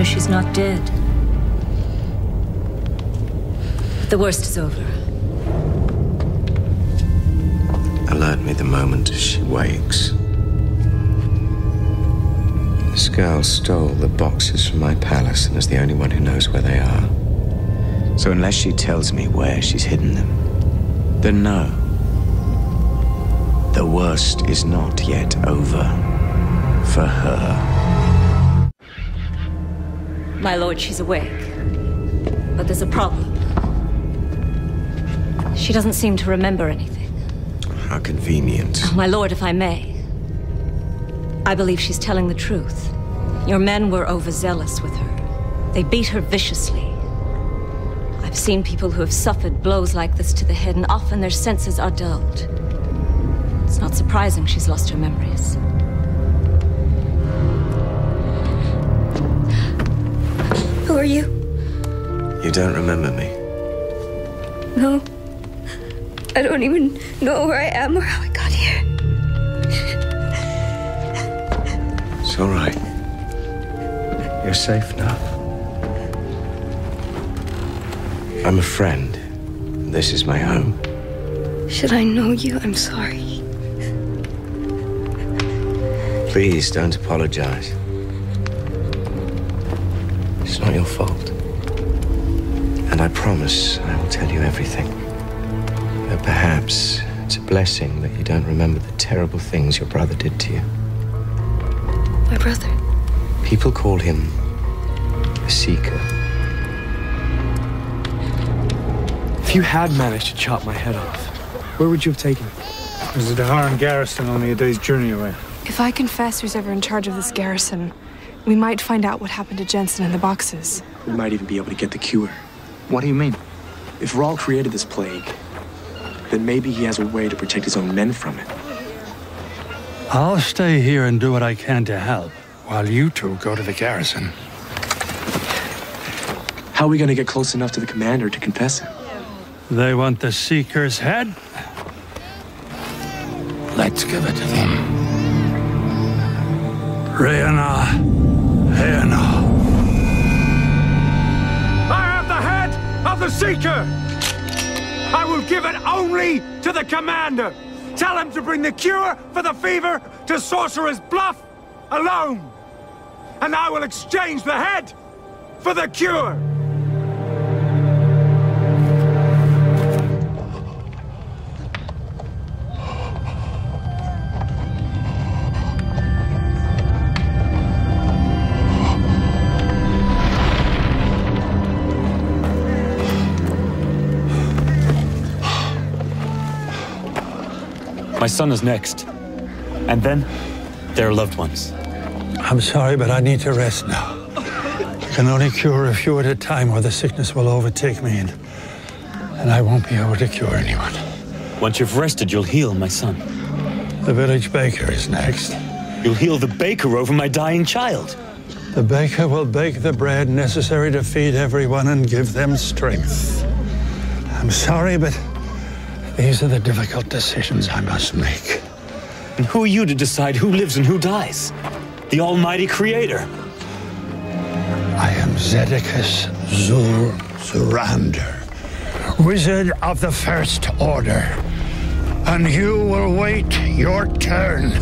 wonder she's not dead. The worst is over. Alert me the moment she wakes. This girl stole the boxes from my palace and is the only one who knows where they are. So unless she tells me where she's hidden them, then no. The worst is not yet over. For her. My lord, she's awake. But there's a problem. She doesn't seem to remember anything. How convenient. Oh, My lord, if I may. I believe she's telling the truth. Your men were overzealous with her. They beat her viciously. I've seen people who have suffered blows like this to the head, and often their senses are dulled. It's not surprising she's lost her memories. Are you? You don't remember me? No. I don't even know where I am or how I got here. It's all right. You're safe now. I'm a friend. This is my home. Should I know you? I'm sorry. Please don't apologize. It's not your fault. And I promise I will tell you everything. But perhaps it's a blessing that you don't remember the terrible things your brother did to you. My brother. People call him a seeker. If you had managed to chop my head off, where would you have taken it? There's a D'Haran garrison only a day's journey away. If I confess who's ever in charge of this garrison, we might find out what happened to Jennsen in the boxes. We might even be able to get the cure. What do you mean? If Rahl created this plague, then maybe he has a way to protect his own men from it. I'll stay here and do what I can to help, while you two go to the garrison. How are we going to get close enough to the commander to confess him? They want the Seeker's head? Let's give it to them. Rayana, Rayana. I have the head of the Seeker! I will give it only to the commander! Tell him to bring the cure for the fever to Sorcerer's Bluff alone! And I will exchange the head for the cure! My son is next. And then, their loved ones. I'm sorry, but I need to rest now. I can only cure a few at a time, or the sickness will overtake me, and, and I won't be able to cure anyone. Once you've rested, you'll heal, my son. The village baker is next. You'll heal the baker over my dying child. The baker will bake the bread necessary to feed everyone and give them strength. I'm sorry, but these are the difficult decisions I must make. And who are you to decide who lives and who dies? The Almighty Creator. I am Zeddicus Zu'l Zorander, Wizard of the First Order. And you will wait your turn.